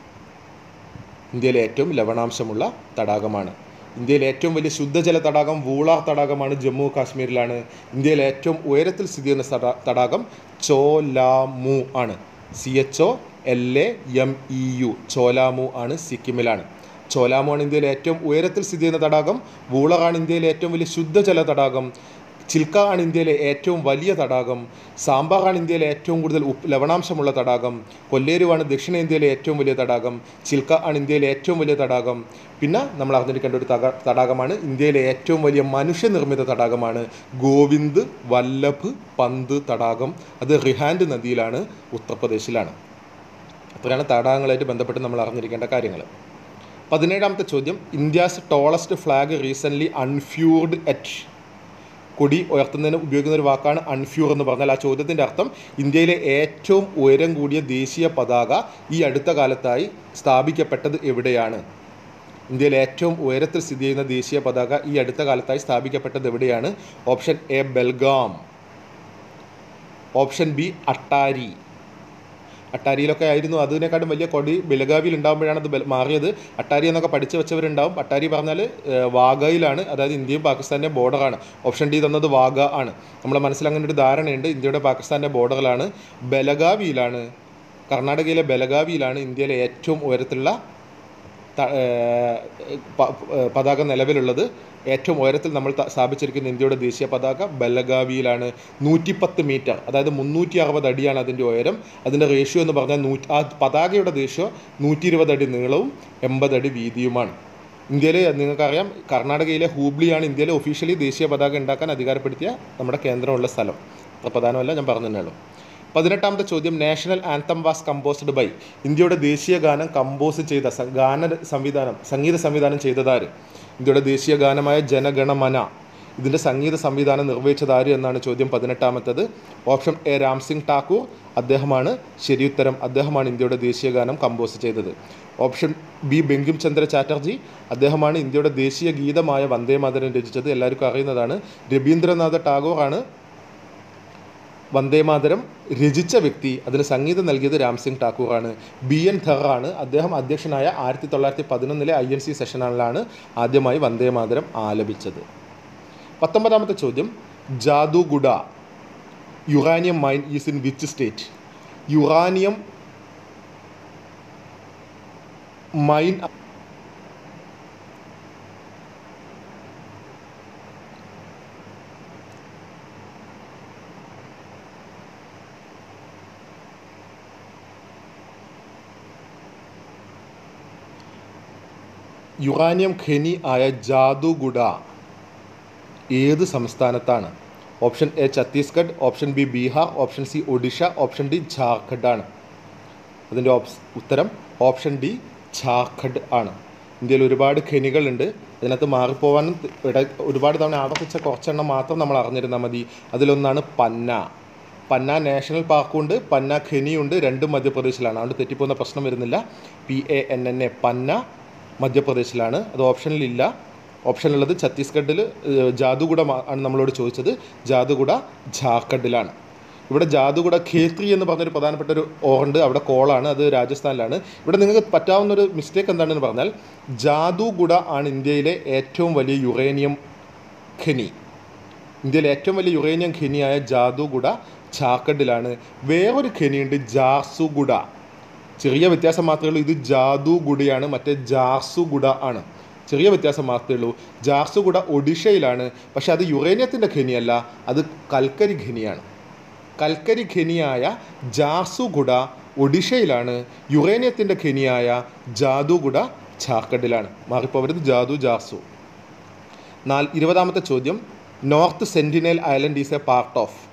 ഇന്ത്യയിലെ ഏറ്റവും ലവണാംശമുള്ള തടാകമാണ്. ഇന്ത്യയിലെ ഏറ്റവും വലിയ ശുദ്ധജല തടാകം വൂളാർ തടാകമാണ് ജമ്മു കാശ്മീരിലാണ്. ഇന്ത്യയിലെ ഏറ്റവും ഉയരത്തിൽ സ്ഥിതി ചെയ്യുന്ന തടാകം ചോലാമു ആണ്. C H O L A M E U Cholamu ആണ് സിക്കിമിലാണ്. ചോലാമു ആണ് ഇന്ത്യയിലെ ഏറ്റവും ഉയരത്തിൽ സ്ഥിതി ചെയ്യുന്ന തടാകം. വൂളറാണ് ഇന്ത്യയിലെ ഏറ്റവും വലിയ ശുദ്ധജല തടാകം. ചിൽക്ക ആണ് ഇന്ത്യയിലെ ഏറ്റവും വലിയ തടാകം സാമ്പാറാണ് ഇന്ത്യയിലെ ഏറ്റവും കൂടുതൽ ലവണാംശമുള്ള തടാകം കൊല്ലേരുവാണ് ദക്ഷിണേന്ത്യയിലെ ഏറ്റവും വലിയ തടാകം ചിൽക്ക ആണ് ഇന്ത്യയിലെ ഏറ്റവും വലിയ തടാകം. പിന്നെ നമ്മൾ അറിഞ്ഞിരിക്കേണ്ട ഒരു തടാകമാണ് ഇന്ത്യയിലെ ഏറ്റവും വലിയ മനുഷ്യനിർമ്മിത തടാകമാണ് ഗോവിന്ദ് വല്ലഭ് പന്ത് തടാകം. അത് റിഹാൻഡ് നദിയിലാണ് ഉത്തർപ്രദേശിലാണ്. അത്രയാണ് തടാകങ്ങളായിട്ട് ബന്ധപ്പെട്ട് നമ്മൾ അറിഞ്ഞിരിക്കേണ്ട കാര്യങ്ങൾ. പതിനേഴാമത്തെ ചോദ്യം. India's tallest flag recently unfurled at കൊടി ഉയർത്തുന്നതിന് ഉപയോഗിക്കുന്ന ഒരു വാക്കാണ് അൺഫ്യൂർ എന്ന് പറഞ്ഞാൽ ആ ചോദ്യത്തിന്റെ അർത്ഥം ഇന്ത്യയിലെ ഏറ്റവും ഉയരം കൂടിയ ദേശീയ പതാക ഈ അടുത്ത കാലത്തായി സ്ഥാപിക്കപ്പെട്ടത് എവിടെയാണ്? ഇന്ത്യയിലെ ഏറ്റവും ഉയരത്തിൽ സ്ഥിതി ചെയ്യുന്ന ദേശീയ പതാക ഈ അടുത്ത കാലത്തായി സ്ഥാപിക്കപ്പെട്ടത് എവിടെയാണ്? Option A Belgaum option B Attari. അട്ടാരിയിലൊക്കെ ആയിരുന്നു. അതിനെക്കാട്ടും വലിയ കൊടി ബെലഗാവിയിൽ ഉണ്ടാകുമ്പോഴാണ് അത് മാറിയത്. അട്ടാരി എന്നൊക്കെ പഠിച്ചു വെച്ചവരുണ്ടാവും. അട്ടാരി പറഞ്ഞാൽ വാഗയിലാണ്. അതായത് ഇന്ത്യയും പാകിസ്ഥാന്റെ ബോർഡറാണ്. ഓപ്ഷൻ ഡി തന്നത് വാഗ ആണ്. നമ്മുടെ മനസ്സിൽ അങ്ങനെ ഒരു ധാരണയുണ്ട്. ഇന്ത്യയുടെ പാകിസ്ഥാന്റെ ബോർഡറിലാണ് ബലഗാവിയിലാണ് കർണാടകയിലെ ബലഗാവിയിലാണ് ഇന്ത്യയിലെ ഏറ്റവും ഉയരത്തിലുള്ള പതാക നിലവിലുള്ളത് ഏറ്റവും ഉയരത്തിൽ നമ്മൾ സ്ഥാപിച്ചിരിക്കുന്ന ഇന്ത്യയുടെ ദേശീയ പതാക ബലഗാവിയിലാണ്. നൂറ്റിപ്പത്ത് മീറ്റർ അതായത് മുന്നൂറ്റി അറുപത് അടിയാണ് അതിന്റെ ഉയരം. അതിന്റെ റേഷ്യോ എന്ന് പറഞ്ഞാൽ ആ പതാകയുടെ റേഷ്യോ നൂറ്റി ഇരുപത് അടി നീളവും എൺപത് അടി വീതിയുമാണ്. ഇന്ത്യയിലെ നിങ്ങൾക്കറിയാം കർണാടകയിലെ ഹൂബ്ലിയാണ് ഇന്ത്യയിലെ ഒഫീഷ്യലി ദേശീയ പതാക ഉണ്ടാക്കാൻ അധികാരപ്പെടുത്തിയ നമ്മുടെ കേന്ദ്രമുള്ള സ്ഥലം. പ്രധാനമല്ല ഞാൻ പറഞ്ഞു തന്നെയുള്ളൂ പതിനെട്ടാമത്തെ ചോദ്യം national anthem was composed by. ഇന്ത്യയുടെ ദേശീയ ഗാനം കമ്പോസ് ചെയ്ത ഗാന സംവിധാനം സംഗീത സംവിധാനം ചെയ്തതാര്? ഇന്ത്യയുടെ ദേശീയ ഗാനമായ ജനഗണമന. ഇതിന്റെ സംഗീത സംവിധാനം നിർവഹിച്ചതാര് എന്നാണ് ചോദ്യം പതിനെട്ടാമത്തത്. ഓപ്ഷൻ എ രാംസിംഗ് ടാക്കൂർ അദ്ദേഹമാണ് ശരിയുത്തരം. അദ്ദേഹമാണ് ഇന്ത്യയുടെ ദേശീയ ഗാനം കമ്പോസ് ചെയ്തത്. Option B Bankim Chandra Chatterjee. അദ്ദേഹമാണ് ഇന്ത്യയുടെ ദേശീയ ഗീതമായ വന്ദേ മാതരം രചിച്ചത്. എല്ലാവർക്കും അറിയുന്നതാണ്. രവീന്ദ്രനാഥ ടാഗോറാണ് വന്ദേമാതരം രചിച്ച വ്യക്തി അതിന് സംഗീതം നൽകിയത് രാംസിംഗ് ഠാക്കൂറാണ് ബി എൻ ധറാണ് അദ്ദേഹം അധ്യക്ഷനായ ആയിരത്തി തൊള്ളായിരത്തി പതിനൊന്നിലെ ഐ എൻ സി സെഷനിലാണ് ആദ്യമായി വന്ദേമാതരം ആലപിച്ചത്. പത്തൊമ്പതാമത്തെ ചോദ്യം. Jaduguda uranium mine is in which state? Uranium mine uranium ഖനി ആയ ജാദുഗുഡ ഏത് സംസ്ഥാനത്താണ്? Option A Chhattisgarh option B Bihar option C Odisha option D Jharkhand ആണ് അതിന്റെ ഉത്തരം ഓപ്ഷൻ ഡി ഝാർഖണ്ഡ് ആണ്. ഇന്ത്യയിൽ ഒരുപാട് ഖനികളുണ്ട്. അതിനകത്ത് മാറിപ്പോവാനും ഒരുപാട് തവണ ആവർത്തിച്ച കുറച്ചെണ്ണം മാത്രം നമ്മൾ അറിഞ്ഞിരുന്നാൽ മതി. അതിലൊന്നാണ് പന്ന. പന്ന നാഷണൽ പാർക്കുണ്ട് പന്ന ഖനിയുണ്ട് രണ്ടും മധ്യപ്രദേശിലാണ്. അതുകൊണ്ട് തെറ്റിപ്പോകുന്ന പ്രശ്നം വരുന്നില്ല. P A N N A Panna. മധ്യപ്രദേശിലാണ്. അത് ഓപ്ഷനിലില്ല ഓപ്ഷനുള്ളത് ഛത്തീസ്ഗഡിൽ ജാദുഗുഡ ആണ് നമ്മളോട് ചോദിച്ചത്. ജാദുഗുഡ ഝാർഖണ്ഡിലാണ് ഇവിടെ ജാദുഗുഡ ഖേത്രി എന്ന് പറഞ്ഞൊരു പ്രധാനപ്പെട്ട ഒരു ഓറുണ്ട്. അവിടെ കോളാണ്. അത് രാജസ്ഥാനിലാണ്. ഇവിടെ നിങ്ങൾക്ക് പറ്റാവുന്ന ഒരു മിസ്റ്റേക്ക് എന്താണെന്ന് പറഞ്ഞാൽ ജാദുഗുഡ ആണ് ഇന്ത്യയിലെ ഏറ്റവും വലിയ യുറേനിയം ഖനി. ഇന്ത്യയിലെ ഏറ്റവും വലിയ യുറേനിയം ഖനിയായ ജാദുഗുഡ ഝാർഖണ്ഡിലാണ് വേറൊരു ഖനിയുണ്ട് ജാർസുഗുഡ. ചെറിയ വ്യത്യാസം മാത്രമേ ഉള്ളൂ. ഇത് ജാദു ഗുഡയാണ് മറ്റേ ജാർസുഗുഡ ആണ്. ചെറിയ വ്യത്യാസം മാത്രമേ ഉള്ളൂ. ജാർസുഗുഡ ഒഡീഷയിലാണ്. പക്ഷേ അത് യുറേനിയത്തിന്റെ ഖനിയല്ല അത് കൽക്കരി ഖനിയാണ്. കൽക്കരി ഖനിയായ ജാർസുഗുഡ ഒഡീഷയിലാണ്. യുറേനിയത്തിന്റെ ഖനിയായ ജാദുഗുഡ ഝാർഖണ്ഡിലാണ്. മാറിപ്പോവരുത് ജാദു ജാർസു. നാൽ ഇരുപതാമത്തെ ചോദ്യം. North Sentinel Island is a part of.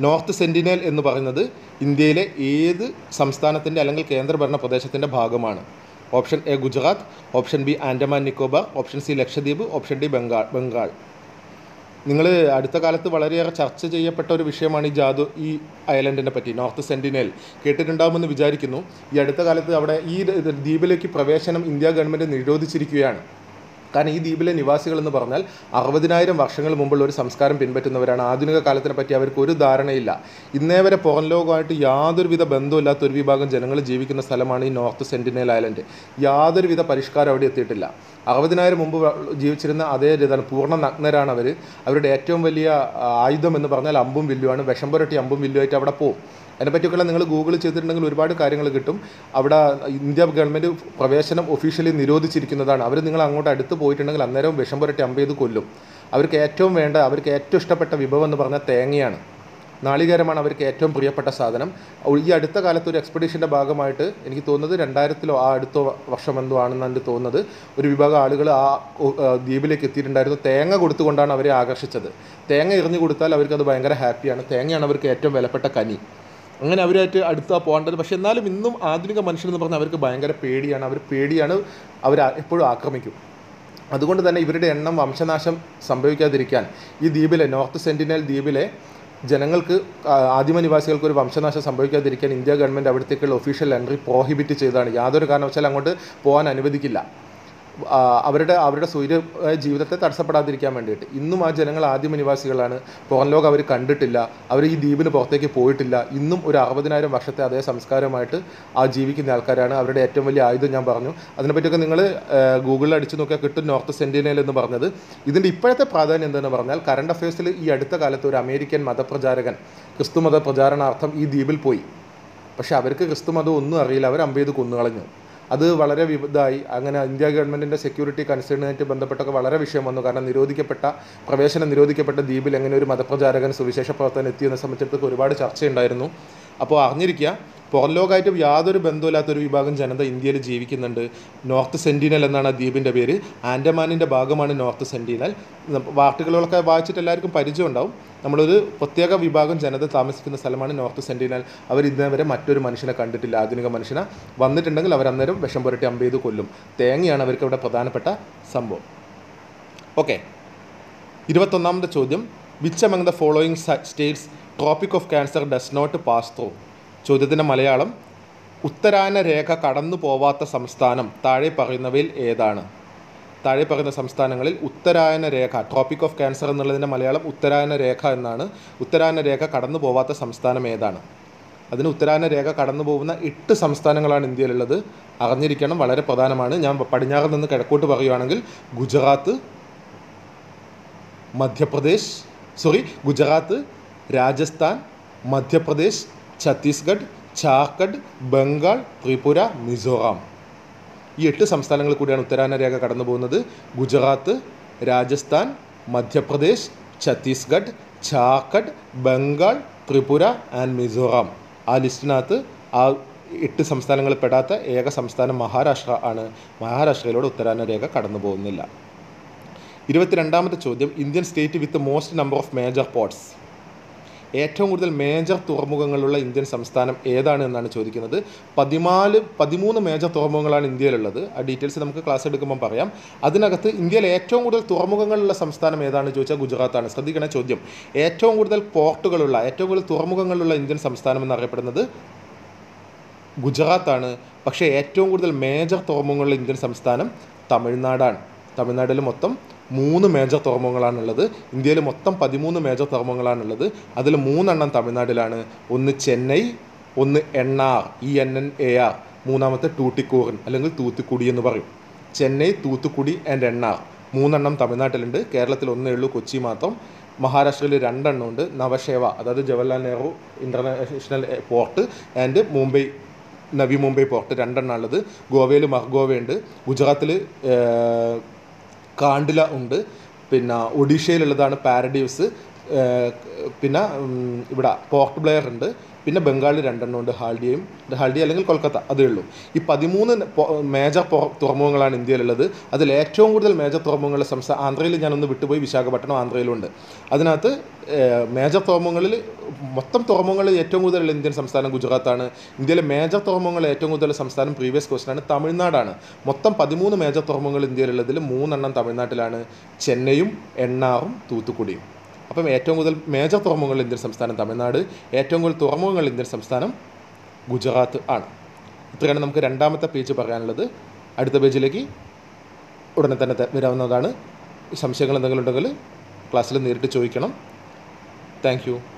North Sentinel എന്ന് പറയുന്നത് ഇന്ത്യയിലെ ഏത് സംസ്ഥാനത്തിന്റെ അല്ലെങ്കിൽ കേന്ദ്രഭരണ പ്രദേശത്തിന്റെ ഭാഗമാണ്? Option A Gujarat option B Andaman Nicobar option C Lakshadweep option D Bengal Bengal. നിങ്ങൾ അടുത്ത കാലത്ത് വളരെയേറെ ചർച്ച ചെയ്യപ്പെട്ട ഒരു വിഷയമാണ് ഈ ജാദു ഈ ഐലൻഡിനെ പറ്റി നോർത്ത് സെന്റിനൽ കേട്ടിട്ടുണ്ടാകുമെന്ന് വിചാരിക്കുന്നു. ഈ അടുത്ത കാലത്ത് അവിടെ ഈ ദ്വീപിലേക്ക് പ്രവേശനം ഇന്ത്യ ഗവൺമെന്റ് നിരോധിച്ചിരിക്കുകയാണ്. കാരണം ഈ ദ്വീപിലെ നിവാസികൾ എന്ന് പറഞ്ഞാൽ അറുപതിനായിരം വർഷങ്ങൾ മുമ്പുള്ള ഒരു സംസ്കാരം പിൻപറ്റുന്നവരാണ്. ആധുനിക കാലത്തിനെ പറ്റി അവർക്ക് ഒരു ധാരണയില്ല. ഇന്നേ വരെ പുറം ലോകമായിട്ട് യാതൊരുവിധ ബന്ധമില്ലാത്ത ഒരു വിഭാഗം ജനങ്ങൾ ജീവിക്കുന്ന സ്ഥലമാണ് ഈ നോർത്ത് സെന്റിനൽ ഐലൻഡ്. യാതൊരുവിധ പരിഷ്കാരം അവിടെ എത്തിയിട്ടില്ല. അറുപതിനായിരം മുമ്പ് ജീവിച്ചിരുന്ന അതേ രീതിയാണ് പൂർണ നഗ്നരാണ് അവർ അവരുടെ ഏറ്റവും വലിയ ആയുധം എന്ന് പറഞ്ഞാൽ അമ്പും വില്ലുമാണ് വിഷം പുരട്ടി അമ്പും വില്ലുമായിട്ട് അവിടെ പോകും അതിനെപ്പറ്റിയൊക്കെ നിങ്ങൾ ഗൂഗിൾ ചെയ്തിട്ടുണ്ടെങ്കിൽ ഒരുപാട് കാര്യങ്ങൾ കിട്ടും. അവിടെ ഇന്ത്യ ഗവൺമെന്റ് പ്രവേശനം ഒഫീഷ്യലി നിരോധിച്ചിരിക്കുന്നതാണ്. അവർ നിങ്ങൾ അങ്ങോട്ട് അടുത്ത് പോയിട്ടുണ്ടെങ്കിൽ അന്നേരം വിഷം പുരട്ടി അമ്പ് ചെയ്ത് കൊല്ലും. അവർക്ക് ഏറ്റവും വേണ്ട അവർക്ക് ഏറ്റവും ഇഷ്ടപ്പെട്ട വിഭവം എന്ന് പറഞ്ഞാൽ തേങ്ങയാണ്. നാളികേരമാണ് അവർക്ക് ഏറ്റവും പ്രിയപ്പെട്ട സാധനം. ഈ അടുത്ത കാലത്ത് ഒരു എക്സ്പെഡീഷന്റെ ഭാഗമായിട്ട് എനിക്ക് തോന്നുന്നത് രണ്ടായിരത്തിലോ ആ അടുത്ത വർഷം എന്തോ ആണെന്ന് എനിക്ക് തോന്നുന്നത്. ഒരു വിഭാഗം ആളുകൾ ആ ദ്വീപിലേക്ക് എത്തിയിട്ടുണ്ടായിരുന്നു. തേങ്ങ കൊടുത്തുകൊണ്ടാണ് അവരെ ആകർഷിച്ചത്. തേങ്ങ എറിഞ്ഞു കൊടുത്താൽ അവർക്കത് ഭയങ്കര ഹാപ്പിയാണ് തേങ്ങയാണ് അവർക്ക് ഏറ്റവും വിലപ്പെട്ട കനി. അങ്ങനെ അവരായിട്ട് അടുത്താ പോകേണ്ടത്. പക്ഷെ എന്നാലും ഇന്നും ആധുനിക മനുഷ്യരെന്ന് പറഞ്ഞാൽ അവർക്ക് ഭയങ്കര പേടിയാണ്. അവർ പേടിയാണ് അവർ എപ്പോഴും ആക്രമിക്കും. അതുകൊണ്ട് തന്നെ ഇവരുടെ എണ്ണം വംശനാശം സംഭവിക്കാതിരിക്കാൻ ഈ ദ്വീപിലെ നോർത്ത് സെന്റിനൽ ദ്വീപിലെ ജനങ്ങൾക്ക് ആദിമ നിവാസികൾക്ക് ഒരു വംശനാശം സംഭവിക്കാതിരിക്കാൻ ഇന്ത്യ ഗവൺമെന്റ് അവിടത്തേക്കുള്ള ഒഫീഷ്യൽ എൻട്രി പ്രോഹിബിറ്റ് ചെയ്തതാണ്. യാതൊരു കാരണവശാലും അങ്ങോട്ട് പോകാൻ അനുവദിക്കില്ല. അവരുടെ അവരുടെ സൂര്യ ജീവിതത്തെ തടസ്സപ്പെടാതിരിക്കാൻ വേണ്ടിയിട്ട്. ഇന്നും ആ ജനങ്ങൾ ആദിമ നിവാസികളാണ് പുറം ലോകം അവർ കണ്ടിട്ടില്ല. അവർ ഈ ദ്വീപിന് പുറത്തേക്ക് പോയിട്ടില്ല. ഇന്നും ഒരു അറുപതിനായിരം വർഷത്തെ അതേ സംസ്കാരമായിട്ട് ആ ജീവിക്കുന്ന ആൾക്കാരാണ്. അവരുടെ ഏറ്റവും വലിയ ആയുധം ഞാൻ പറഞ്ഞു. അതിനെപ്പറ്റിയൊക്കെ നിങ്ങൾ ഗൂഗിളിൽ അടിച്ചു നോക്കിയാൽ കിട്ടും നോർത്ത് സെന്റിനൽ എന്ന് പറഞ്ഞത്. ഇതിന്റെ ഇപ്പോഴത്തെ പ്രാധാന്യം എന്തെന്ന് പറഞ്ഞാൽ കറണ്ട് അഫയേഴ്സിൽ ഈ അടുത്ത കാലത്ത് ഒരു അമേരിക്കൻ മതപ്രചാരകൻ ക്രിസ്തു മത പ്രചാരണാർത്ഥം ഈ ദ്വീപിൽ പോയി. പക്ഷേ അവർക്ക് ക്രിസ്തു മതം ഒന്നും അറിയില്ല. അവർ അമ്പെയ്ത് കൊന്നുകളഞ്ഞു. അത് വളരെ വിവിധമായി അങ്ങനെ ഇന്ത്യ ഗവൺമെന്റിന്റെ സെക്യൂരിറ്റി കൺസേണുമായിട്ട് ബന്ധപ്പെട്ടൊക്കെ വളരെ വിഷയം വന്നു. കാരണം നിരോധിക്കപ്പെട്ട പ്രവേശനം നിരോധിക്കപ്പെട്ട ദ്വീപിൽ എങ്ങനെ ഒരു മതപ്രചാരകൻ സുവിശേഷ പ്രവർത്തനം എത്തിയെന്നെ സംബന്ധിച്ചിടത്തൊക്കെ ഒരുപാട് ചർച്ചയുണ്ടായിരുന്നു. അപ്പോൾ അറിഞ്ഞിരിക്കുക പുറം യാതൊരു ബന്ധമില്ലാത്ത ഒരു വിഭാഗം ജനത ഇന്ത്യയിൽ ജീവിക്കുന്നുണ്ട്. നോർത്ത് സെന്റിനൽ എന്നാണ് ആ ദ്വീപിന്റെ പേര്. ആൻഡമാനിന്റെ ഭാഗമാണ് നോർത്ത് സെന്റിനൽ വാർത്തകളൊക്കെ വായിച്ചിട്ട് എല്ലാവർക്കും പരിചയം ഉണ്ടാവും. നമ്മളൊരു പ്രത്യേക വിഭാഗം ജനത താമസിക്കുന്ന സ്ഥലമാണ് നോർത്ത് സെന്റിനൽ അവർ ഇന്നേവരെ മറ്റൊരു മനുഷ്യനെ കണ്ടിട്ടില്ല. ആധുനിക മനുഷ്യനെ. വന്നിട്ടുണ്ടെങ്കിൽ അവർ അന്നേരം വിഷം പുരട്ടി അമ്പ് ചെയ്ത് കൊല്ലും. തേങ്ങയാണ് അവർക്ക് ഇവിടെ പ്രധാനപ്പെട്ട സംഭവം. ഓക്കെ. ഇരുപത്തൊന്നാമത്തെ ചോദ്യം. Which among the following states Tropic of Cancer does not pass through ചോദ്യത്തിന്റെ മലയാളം ഉത്തരാന രേഖ കടന്നു പോവാത്ത സംസ്ഥാനം താഴെ പറയുന്നവയിൽ ഏതാണ്? താഴെ പറയുന്ന സംസ്ഥാനങ്ങളിൽ ഉത്തരായന രേഖ ട്രോപ്പിക് ഓഫ് ക്യാൻസർ എന്നുള്ളതിന്റെ മലയാളം ഉത്തരായന രേഖ എന്നാണ്. ഉത്തരായന രേഖ കടന്നു പോവാത്ത സംസ്ഥാനം ഏതാണ്? അതിന് ഉത്തരായന രേഖ കടന്നു പോകുന്ന എട്ട് സംസ്ഥാനങ്ങളാണ് ഇന്ത്യയിലുള്ളത്. അറിഞ്ഞിരിക്കണം വളരെ പ്രധാനമാണ്. ഞാൻ പടിഞ്ഞാറിൽ നിന്ന് കിഴക്കോട്ട് പറയുകയാണെങ്കിൽ ഗുജറാത്ത് മധ്യപ്രദേശ് സോറി ഗുജറാത്ത് രാജസ്ഥാൻ മധ്യപ്രദേശ് ഛത്തീസ്ഗഡ് ഝാർഖണ്ഡ് ബംഗാൾ ത്രിപുര മിസോറാം. ഈ എട്ട് സംസ്ഥാനങ്ങളിൽ കൂടിയാണ് ഉത്തരാന രേഖ കടന്നു പോകുന്നത്. ഗുജറാത്ത് രാജസ്ഥാൻ മധ്യപ്രദേശ് ഛത്തീസ്ഗഡ് ഝാർഖണ്ഡ് ബംഗാൾ ത്രിപുര ആൻഡ് മിസോറാം. ആ ലിസ്റ്റിനകത്ത് ആ എട്ട് സംസ്ഥാനങ്ങളിൽ പെടാത്ത ഏക സംസ്ഥാനം മഹാരാഷ്ട്ര ആണ്. മഹാരാഷ്ട്രയിലൂടെ ഉത്തരാന രേഖ കടന്നു പോകുന്നില്ല. ഇരുപത്തിരണ്ടാമത്തെ ചോദ്യം. Indian state with most number of major ports ഏറ്റവും കൂടുതൽ മേജർ തുറമുഖങ്ങളുള്ള ഇന്ത്യൻ സംസ്ഥാനം ഏതാണ് എന്നാണ് ചോദിക്കുന്നത്. പതിനാല് പതിമൂന്ന് മേജർ തുറമുഖങ്ങളാണ് ഇന്ത്യയിലുള്ളത്. ആ ഡീറ്റെയിൽസ് നമുക്ക് ക്ലാസ് എടുക്കുമ്പോൾ പറയാം. അതിനകത്ത് ഇന്ത്യയിൽ ഏറ്റവും കൂടുതൽ തുറമുഖങ്ങളുള്ള സംസ്ഥാനം ഏതാണ് ചോദിച്ചാൽ ഗുജറാത്താണ്. ശ്രദ്ധിക്കണ ചോദ്യം. ഏറ്റവും കൂടുതൽ പോർട്ടുകളുള്ള ഏറ്റവും കൂടുതൽ തുറമുഖങ്ങളുള്ള ഇന്ത്യൻ സംസ്ഥാനം എന്നറിയപ്പെടുന്നത് ഗുജറാത്താണ്. പക്ഷേ ഏറ്റവും കൂടുതൽ മേജർ തുറമുഖങ്ങളുള്ള ഇന്ത്യൻ സംസ്ഥാനം തമിഴ്നാടാണ്. തമിഴ്നാട്ടിൽ മൊത്തം മൂന്ന് മേജർ തുറമുഖങ്ങളാണുള്ളത്. ഇന്ത്യയിൽ മൊത്തം പതിമൂന്ന് മേജർ തുറമുഖങ്ങളാണുള്ളത്. അതിൽ മൂന്നെണ്ണം തമിഴ്നാട്ടിലാണ്. ഒന്ന് ചെന്നൈ ഒന്ന് Ennore E N N A R. മൂന്നാമത്തെ ടൂട്ടിക്കൂറൻ അല്ലെങ്കിൽ തൂത്തുക്കുടി എന്ന് പറയും. ചെന്നൈ തൂത്തുക്കുടി ആൻഡ് എണ്ണാർ. മൂന്നെണ്ണം തമിഴ്നാട്ടിലുണ്ട്. കേരളത്തിൽ ഒന്നേ ഉള്ളൂ കൊച്ചി മാത്രം. മഹാരാഷ്ട്രയിൽ രണ്ടെണ്ണം ഉണ്ട്. നവശേവ അതായത് Jawaharlal Nehru international port and Mumbai Navi Mumbai port രണ്ടെണ്ണം ഉള്ളത് ഗോവയിൽ മർഗോവയുണ്ട് ഗുജറാത്തിൽ കാണ്ടില ഉണ്ട്. പിന്നെ ഒഡീഷയിലുള്ളതാണ് പാരഡൈസ്. പിന്നെ ഇവിടെ പോർട്ട് ബ്ലെയർ ഉണ്ട്. പിന്നെ ബംഗാളിൽ രണ്ടെണ്ണം ഉണ്ട് ഹാൽഡിയയും. ഹാൽഡിയ അല്ലെങ്കിൽ കൊൽക്കത്ത അതേ ഉള്ളൂ. ഈ പതിമൂന്ന് മേജർ തുറമുഖങ്ങളാണ് ഇന്ത്യയിലുള്ളത്. അതിൽ ഏറ്റവും കൂടുതൽ മേജർ തുറമുഖങ്ങളുടെ സംസ്ഥാന ആന്ധ്രയിൽ ഞാനൊന്ന് വിട്ടുപോയി വിശാഖപട്ടണം ആന്ധ്രയിലുണ്ട്. അതിനകത്ത് മേജർ തുറമുഖങ്ങളിൽ മൊത്തം തുറമുഖങ്ങളിൽ ഏറ്റവും കൂടുതലുള്ള ഇന്ത്യൻ സംസ്ഥാനം ഗുജറാത്താണ്. ഇന്ത്യയിലെ മേജർ തുറമുഖങ്ങൾ ഏറ്റവും കൂടുതൽ സംസ്ഥാനം പ്രീവിയസ് ക്വസ്റ്റനാണ് തമിഴ്നാടാണ്. മൊത്തം പതിമൂന്ന് മേജർ തുറമുഖങ്ങൾ ഇന്ത്യയിലുള്ളതിൽ മൂന്നെണ്ണം തമിഴ്നാട്ടിലാണ്. ചെന്നൈയും എണ്ണാറും തൂത്തുക്കുടിയും. അപ്പം ഏറ്റവും കൂടുതൽ മേജർ തുറമുഖങ്ങൾ ഇന്ത്യൻ സംസ്ഥാനം തമിഴ്നാട് ഏറ്റവും കൂടുതൽ തുറമുഖങ്ങൾ ഇന്ത്യൻ സംസ്ഥാനം ഗുജറാത്ത് ആണ്. ഇത്രയാണ് നമുക്ക് രണ്ടാമത്തെ പേജ് പറയാനുള്ളത്. അടുത്ത പേജിലേക്ക് ഉടനെ തന്നെ വരാവുന്നതാണ്. സംശയങ്ങൾ എന്തെങ്കിലും ഉണ്ടെങ്കിൽ ക്ലാസ്സിൽ നേരിട്ട് ചോദിക്കണം. താങ്ക്